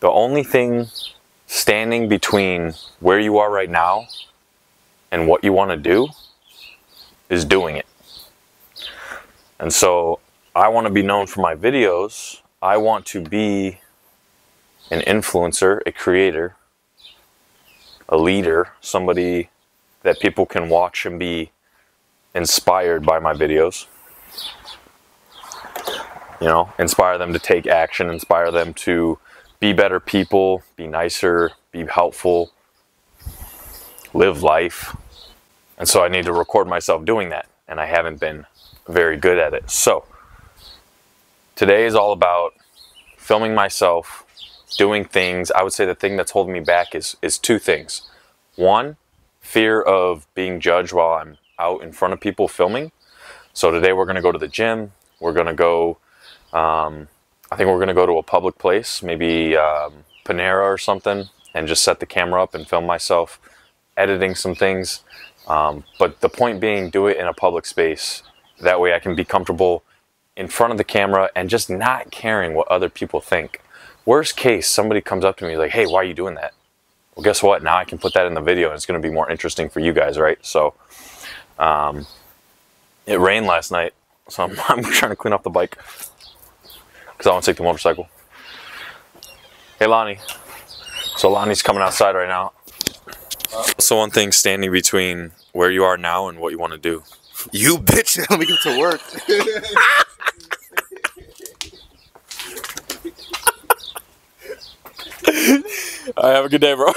the only thing standing between where you are right now and what you want to do is doing it. And so I want to be known for my videos. I want to be an influencer, a creator, a leader, somebody that people can watch and be inspired by my videos. You know, inspire them to take action, inspire them to be better people, be nicer, be helpful, live life. And so I need to record myself doing that, and I haven't been very good at it. So today is all about filming myself doing things. I would say the thing that's holding me back is is two things. One, fear of being judged while I'm out in front of people filming. So today we're going to go to the gym. We're going to go. Um, I think we're going to go to a public place, maybe um, Panera or something, and just set the camera up and film myself editing some things. Um, but the point being, do it in a public space. That way I can be comfortable in front of the camera and just not caring what other people think. Worst case, somebody comes up to me like, hey, why are you doing that? Well, guess what? Now I can put that in the video and it's going to be more interesting for you guys, right? So, um, it rained last night, so I'm, I'm trying to clean off the bike because I want to take the motorcycle. Hey, Lonnie. So Lonnie's coming outside right now. So one thing standing between where you are now and what you want to do. You bitch, let me get to work. All right, have a good day, bro.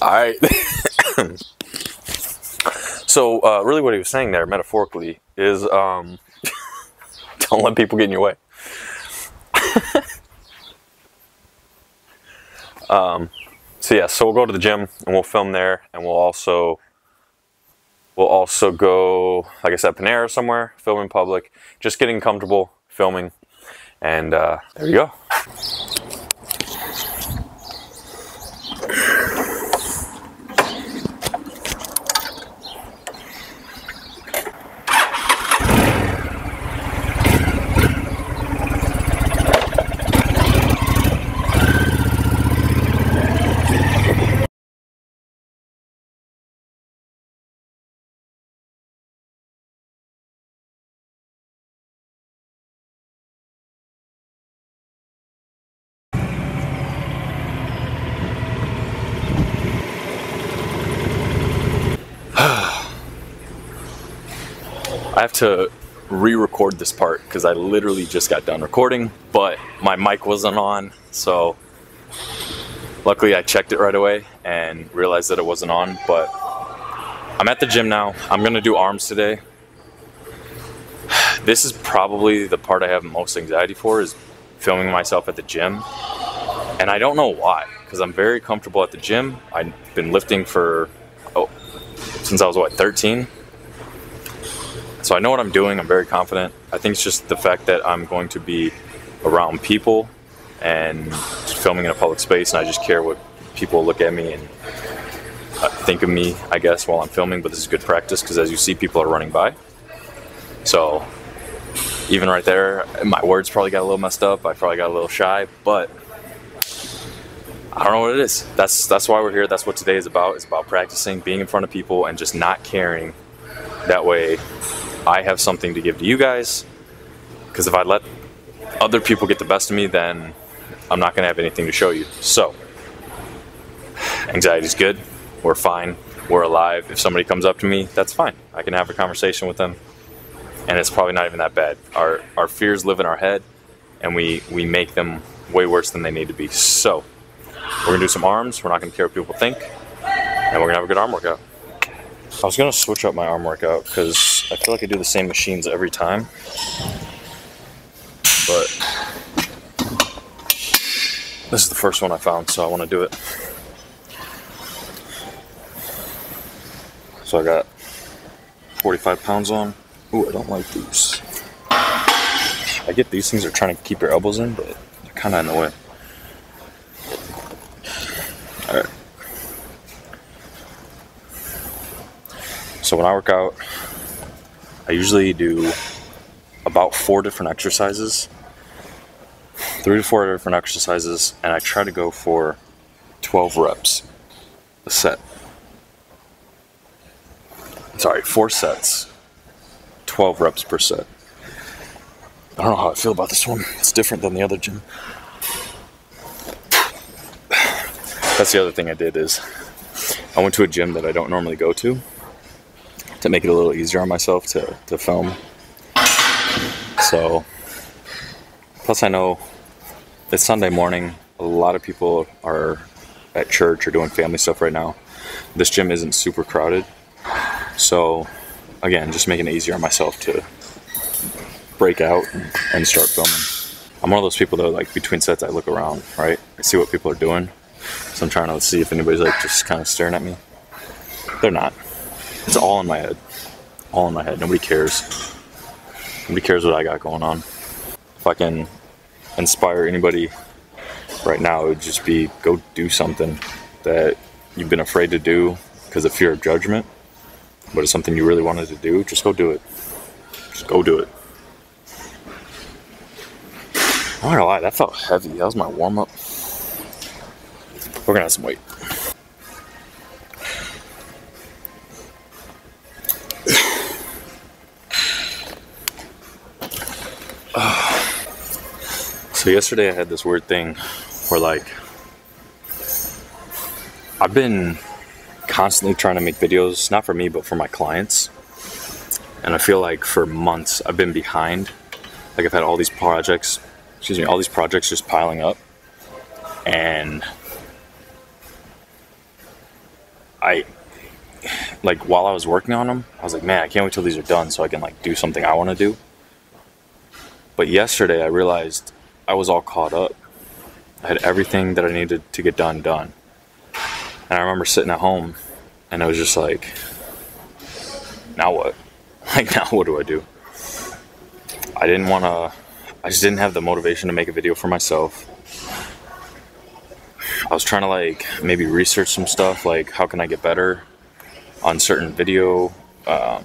All right. so, uh, really, what he was saying there, metaphorically, is um, don't let people get in your way. um, so yeah, so we'll go to the gym and we'll film there, and we'll also we'll also go, like I said, Panera somewhere, film in public, just getting comfortable filming, and uh, there you go. I have to re-record this part because I literally just got done recording, but my mic wasn't on, so luckily I checked it right away and realized that it wasn't on. But I'm at the gym now. I'm gonna do arms today. This is probably the part I have most anxiety for is filming myself at the gym, and I don't know why because I'm very comfortable at the gym. I've been lifting for oh since I was what 13 so I know what I'm doing. I'm very confident. I think it's just the fact that I'm going to be around people and filming in a public space, and I just care what people look at me and uh, think of me, I guess, while I'm filming. But this is good practice because as you see, people are running by. So even right there, my words probably got a little messed up. I probably got a little shy, but I don't know what it is. That's that's why we're here. That's what today is about. It's about practicing, being in front of people, and just not caring. That way, I have something to give to you guys. Because if I let other people get the best of me, then I'm not going to have anything to show you. So, anxiety is good. We're fine. We're alive. If somebody comes up to me, that's fine. I can have a conversation with them, and it's probably not even that bad. Our our fears live in our head, and we we make them way worse than they need to be. So, we're gonna do some arms. We're not gonna care what people think, and we're gonna have a good arm workout. I was gonna switch up my arm workout because I feel like I do the same machines every time. But this is the first one I found, so I want to do it. So I got 45 pounds on. Ooh, I don't like these. I get these things are trying to keep your elbows in, but they're kind of in the way. So when I work out, I usually do about four different exercises. three to four different exercises, and I try to go for 12 reps a set. Sorry, four sets, 12 reps per set. I don't know how I feel about this one. It's different than the other gym. That's the other thing I did is I went to a gym that I don't normally go to to make it a little easier on myself to, to film. So, plus I know it's Sunday morning. A lot of people are at church or doing family stuff right now. This gym isn't super crowded. So, again, just making it easier on myself to break out and start filming. I'm one of those people that, like, between sets, I look around, right? I see what people are doing. So I'm trying to see if anybody's, like, just kind of staring at me. They're not. It's all in my head. All in my head. Nobody cares. Nobody cares what I got going on. If I can inspire anybody right now, it would just be go do something that you've been afraid to do because of fear of judgment, but it's something you really wanted to do. Just go do it. Just go do it. I'm not gonna lie, that felt heavy. That was my warm up. We're gonna have some weight. So yesterday I had this weird thing where like I've been constantly trying to make videos, not for me but for my clients. And I feel like for months I've been behind. Like I've had all these projects, excuse me, all these projects just piling up. And I like while I was working on them, I was like, man, I can't wait till these are done so I can like do something I want to do. But yesterday I realized I was all caught up. I had everything that I needed to get done done. And I remember sitting at home and I was just like, now what? Like, now what do I do? I didn't want to, I just didn't have the motivation to make a video for myself. I was trying to, like, maybe research some stuff, like, how can I get better on certain video, um,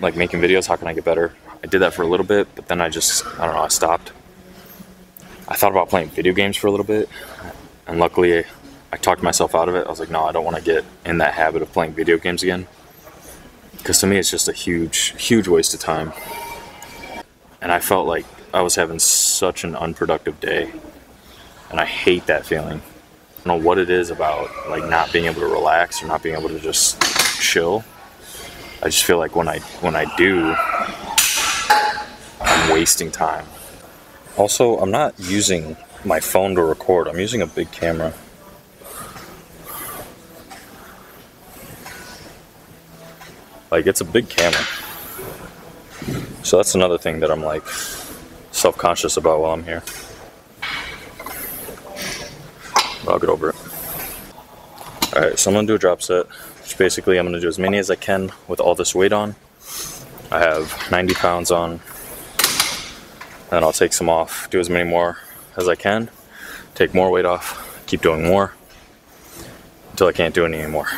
like making videos, how can I get better? I did that for a little bit, but then I just, I don't know, I stopped. I thought about playing video games for a little bit, and luckily I talked myself out of it. I was like, no, I don't want to get in that habit of playing video games again. Because to me, it's just a huge, huge waste of time. And I felt like I was having such an unproductive day. And I hate that feeling. I don't know what it is about like not being able to relax or not being able to just chill. I just feel like when I when I do, I'm wasting time. Also, I'm not using my phone to record. I'm using a big camera. Like it's a big camera. So that's another thing that I'm like self-conscious about while I'm here. But I'll get over it. Alright, so I'm gonna do a drop set. Which basically I'm gonna do as many as I can with all this weight on. I have 90 pounds on. And I'll take some off, do as many more as I can, take more weight off, keep doing more until I can't do any anymore.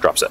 Drop set.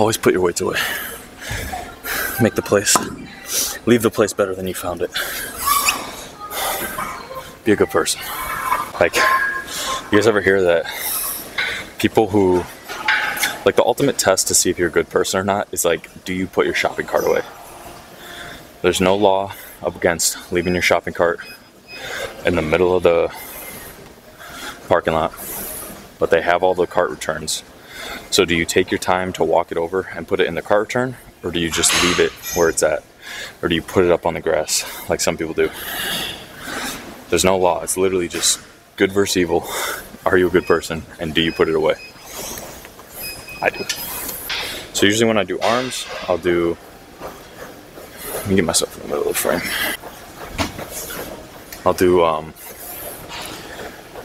Always put your weights away. Make the place, leave the place better than you found it. Be a good person. Like, you guys ever hear that people who, like, the ultimate test to see if you're a good person or not is like, do you put your shopping cart away? There's no law up against leaving your shopping cart in the middle of the parking lot, but they have all the cart returns. So, do you take your time to walk it over and put it in the cart return, or do you just leave it where it's at? Or do you put it up on the grass like some people do? There's no law. It's literally just good versus evil. Are you a good person? And do you put it away? I do. So usually when I do arms, I'll do. Let me get myself in the middle of the frame. I'll do um,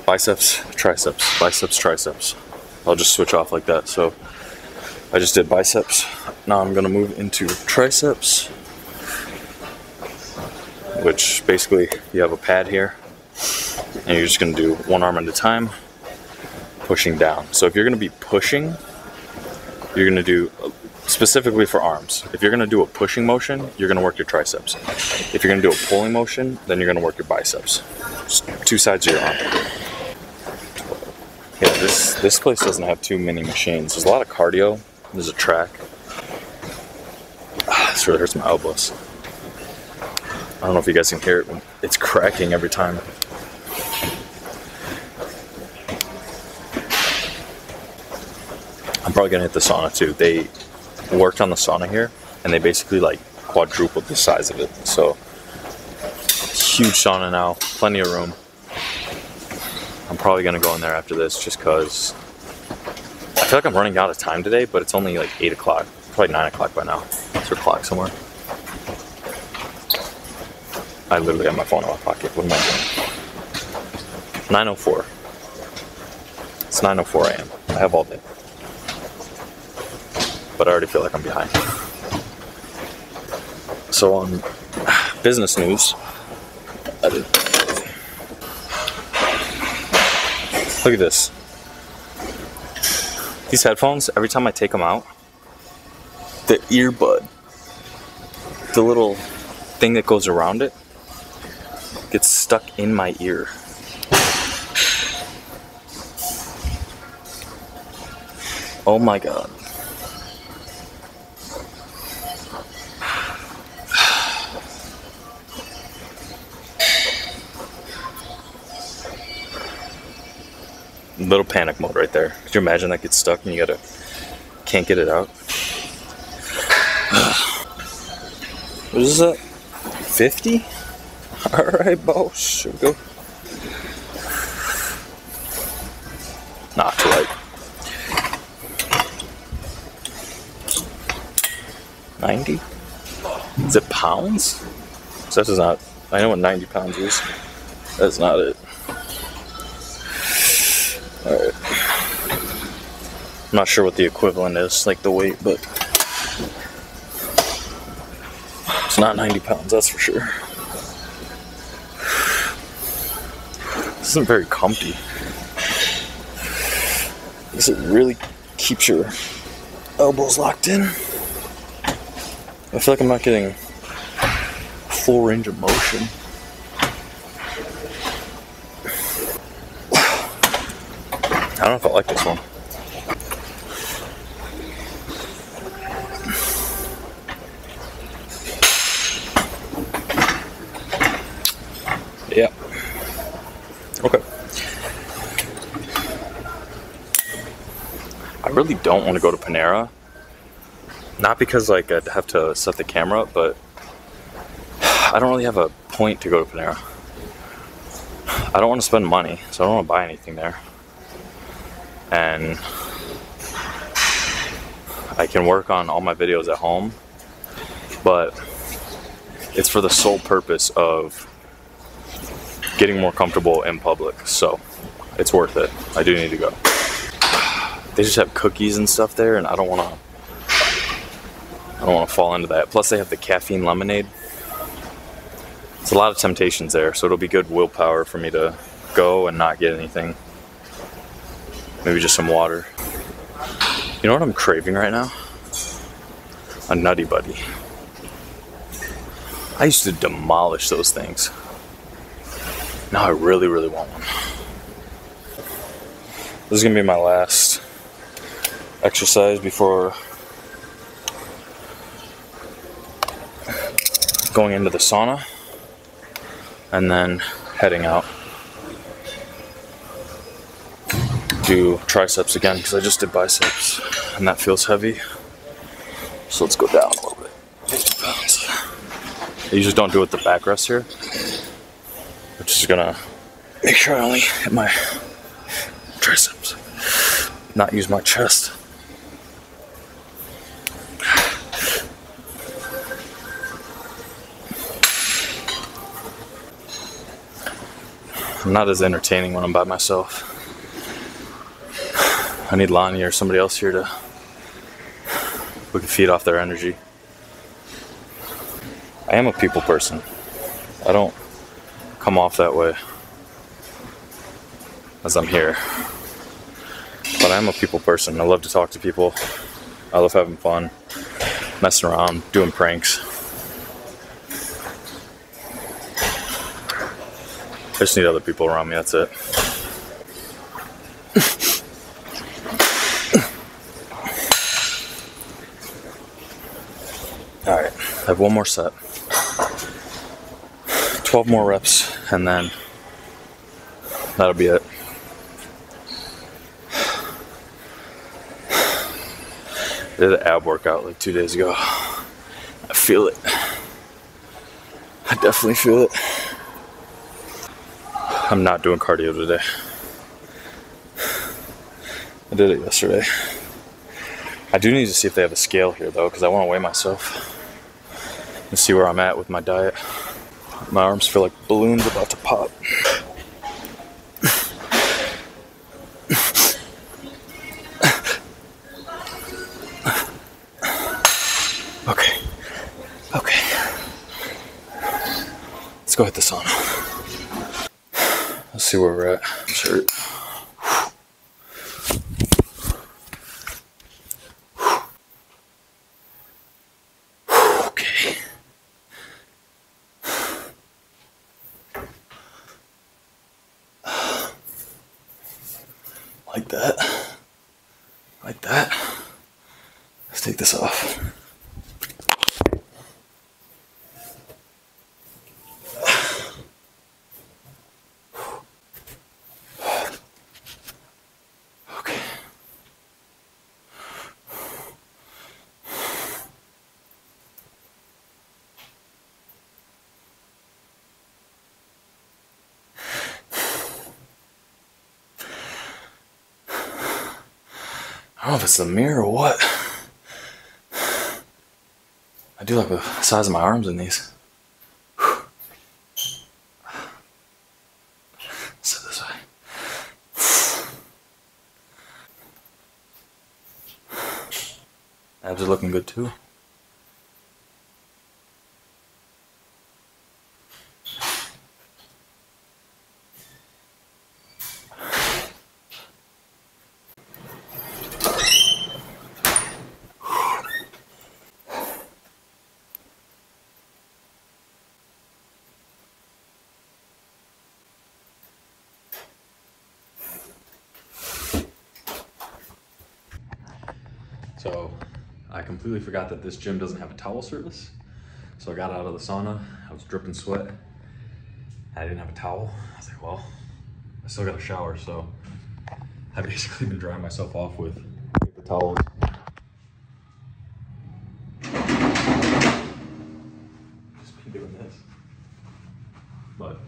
biceps, triceps, biceps, triceps. I'll just switch off like that. So I just did biceps. Now I'm gonna move into triceps, which basically you have a pad here, and you're just gonna do one arm at a time, pushing down. So if you're gonna be pushing, you're gonna do specifically for arms. If you're gonna do a pushing motion, you're gonna work your triceps. If you're gonna do a pulling motion, then you're gonna work your biceps. Just two sides of your arm. Yeah, this this place doesn't have too many machines. There's a lot of cardio. There's a track. Ah, this really hurts my elbows. I don't know if you guys can hear it. It's cracking every time. I'm probably gonna hit the sauna too. They worked on the sauna here, and they basically like quadrupled the size of it. So huge sauna now, plenty of room. I'm probably gonna go in there after this just because I feel like I'm running out of time today, but it's only like 8 o'clock, probably 9 o'clock by now. Is there a clock somewhere? I literally have my phone in my pocket. What am I doing? 9.04. It's 9.04 a.m. I have all day. But I already feel like I'm behind. So on um, business news, I did. Look at this. These headphones, every time I take them out, the earbud, the little thing that goes around it, gets stuck in my ear. Oh my god. Little panic mode right there. Could you imagine that gets stuck and you gotta can't get it out? what is that? 50? Alright, boss. We go. Not too late. 90? Is it pounds? So this is not. I know what 90 pounds is. That's not it. I'm not sure what the equivalent is, like the weight, but it's not 90 pounds, that's for sure. This isn't very comfy. This it really keeps your elbows locked in. I feel like I'm not getting full range of motion. I don't know if I like this one. Yeah. Okay. I really don't want to go to Panera. Not because like I'd have to set the camera up, but I don't really have a point to go to Panera. I don't want to spend money, so I don't want to buy anything there. And I can work on all my videos at home, but it's for the sole purpose of getting more comfortable in public. So it's worth it. I do need to go. They just have cookies and stuff there, and I don't want to. I don't want to fall into that. Plus, they have the caffeine lemonade. It's a lot of temptations there, so it'll be good willpower for me to go and not get anything. Maybe just some water. You know what I'm craving right now? A Nutty Buddy. I used to demolish those things. Now I really, really want one. This is gonna be my last exercise before going into the sauna and then heading out. Do triceps again because I just did biceps and that feels heavy. So let's go down a little bit. 50 pounds. I usually don't do it with the backrest here. Which is gonna make sure I only hit my triceps, not use my chest. I'm not as entertaining when I'm by myself. I need Lonnie or somebody else here to we can feed off their energy. I am a people person. I don't come off that way as I'm here. But I'm a people person. I love to talk to people. I love having fun, messing around, doing pranks. I just need other people around me, that's it. Alright, I have one more set. 12 more reps, and then that'll be it. I did an ab workout like two days ago. I feel it. I definitely feel it. I'm not doing cardio today. I did it yesterday. I do need to see if they have a scale here though, because I want to weigh myself and see where I'm at with my diet. My arms feel like balloons about to pop. Okay. Okay. Let's go hit the sauna. Let's see where we're at. Sure. Okay. Like that. Like that. Let's take this off. Know if it's the mirror or what. I do like the size of my arms in these. Sit this way. Abs are looking good too. So I completely forgot that this gym doesn't have a towel service. So I got out of the sauna, I was dripping sweat. I didn't have a towel. I was like, well, I still got a shower, so I've basically been drying myself off with paper towels. Just been doing this. But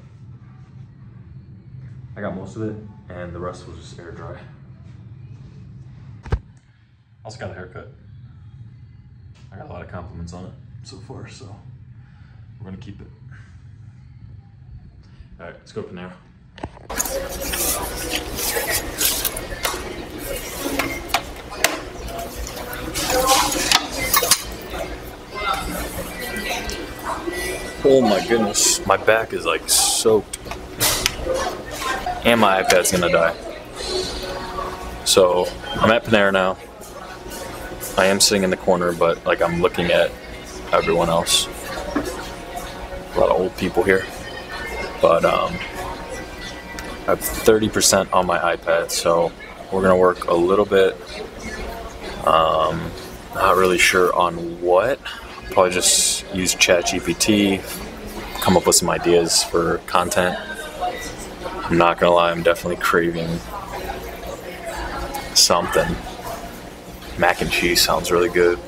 I got most of it, and the rest was just air dry. Also got a haircut. I got a lot of compliments on it so far, so we're gonna keep it. All right, let's go up now. Oh my goodness. My back is like soaked. And my iPad's gonna die. So I'm at Panera now. I am sitting in the corner, but like I'm looking at everyone else. A lot of old people here. But um, I have 30% on my iPad, so we're gonna work a little bit. Um, not really sure on what. Probably just use ChatGPT, come up with some ideas for content. I'm not gonna lie, I'm definitely craving something. Mac and cheese sounds really good.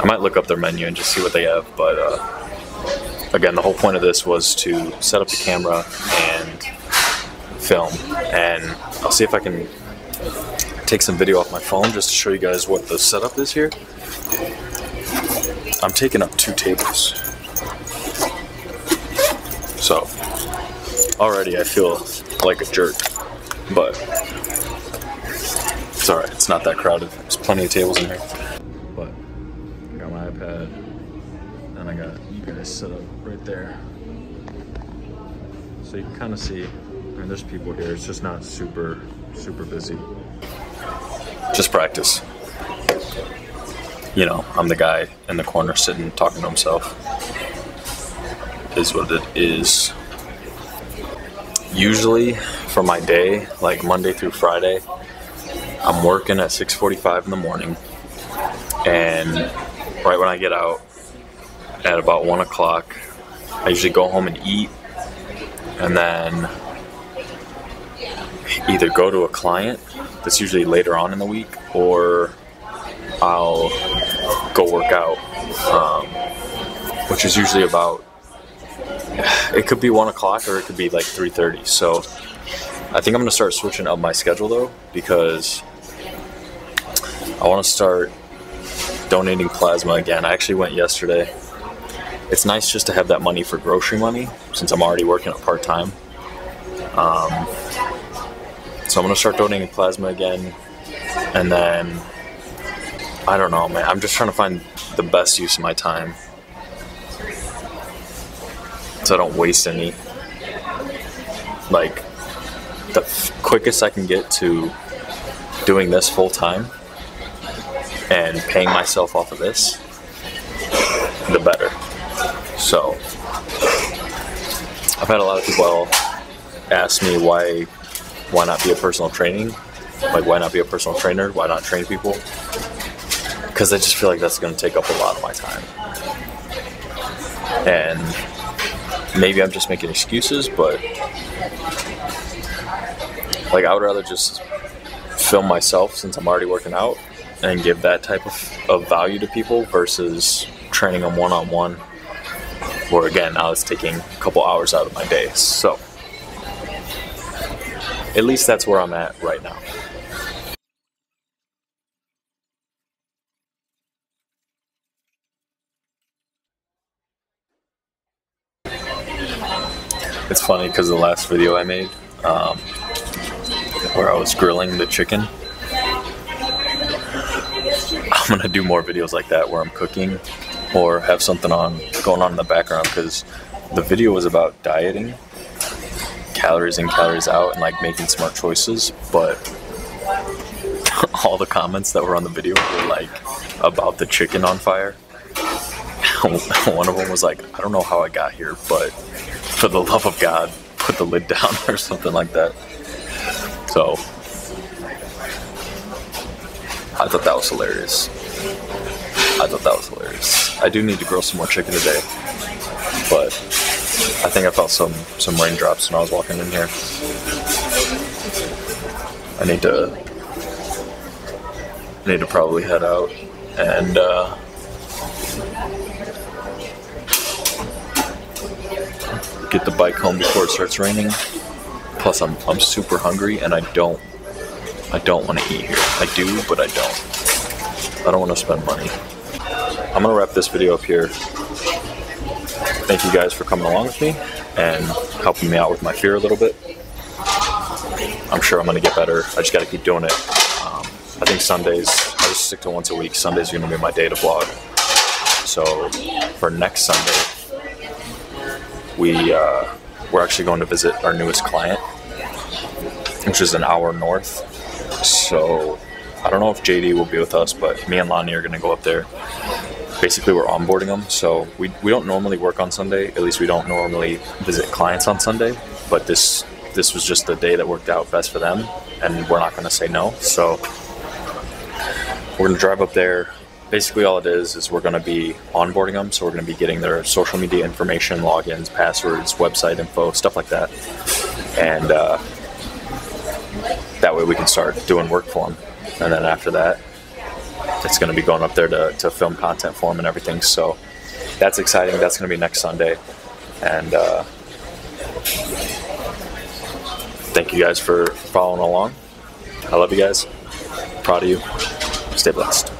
I might look up their menu and just see what they have, but uh, again, the whole point of this was to set up the camera and film, and I'll see if I can take some video off my phone just to show you guys what the setup is here. I'm taking up two tables. So, already I feel like a jerk, but it's alright, it's not that crowded. There's plenty of tables in here. But, I got my iPad, and I got you guys set up right there. So you can kind of see, I mean, there's people here, it's just not super, super busy. Just practice you know, I'm the guy in the corner sitting talking to himself. Is what it is. Usually for my day, like Monday through Friday, I'm working at 6:45 in the morning, and right when I get out at about one o'clock, I usually go home and eat, and then either go to a client that's usually later on in the week, or I'll go work out, um, which is usually about. It could be one o'clock or it could be like three thirty. So I think I'm gonna start switching up my schedule though because I want to start donating plasma again. I actually went yesterday. It's nice just to have that money for grocery money since I'm already working at part time. Um, so I'm gonna start donating plasma again, and then I don't know, man. I'm just trying to find the best use of my time. So I don't waste any. Like, the quickest I can get to doing this full time and paying myself off of this, the better. So, I've had a lot of people ask me why, why not be a personal training? Like, why not be a personal trainer? Why not train people? because I just feel like that's going to take up a lot of my time. And maybe I'm just making excuses, but like I would rather just film myself since I'm already working out and give that type of, of value to people versus training them one on one. Where again, now it's taking a couple hours out of my day. So at least that's where I'm at right now. It's funny because the last video I made, um, where I was grilling the chicken, I'm gonna do more videos like that where I'm cooking or have something on going on in the background because the video was about dieting, calories in, calories out, and like making smart choices. But all the comments that were on the video were like about the chicken on fire. One of them was like, I don't know how I got here, but for the love of God, put the lid down or something like that. So I thought that was hilarious. I thought that was hilarious. I do need to grill some more chicken today, but I think I felt some some raindrops when I was walking in here. I need to I need to probably head out and uh, get the bike home before it starts raining. Plus, I'm I'm super hungry and I don't I don't want to eat here. I do, but I don't. I don't want to spend money. I'm gonna wrap this video up here. Thank you guys for coming along with me and helping me out with my fear a little bit. I'm sure I'm gonna get better. I just gotta keep doing it. Um, I think Sundays, I just stick to once a week. Sundays are gonna be my day to vlog. So for next Sunday, we uh, we're actually going to visit our newest client, which is an hour north. So I don't know if JD will be with us, but me and Lonnie are going to go up there. Basically, we're onboarding them, so we, we don't normally work on Sunday. At least we don't normally visit clients on Sunday. But this this was just the day that worked out best for them, and we're not going to say no. So we're going to drive up there. Basically, all it is is we're going to be onboarding them. So we're going to be getting their social media information, logins, passwords, website info, stuff like that, and uh, that way we can start doing work for them. And then after that, it's going to be going up there to, to film content for them and everything. So that's exciting. That's going to be next Sunday, and. Uh, thank you guys for following along. I love you guys. Proud of you. Stay blessed.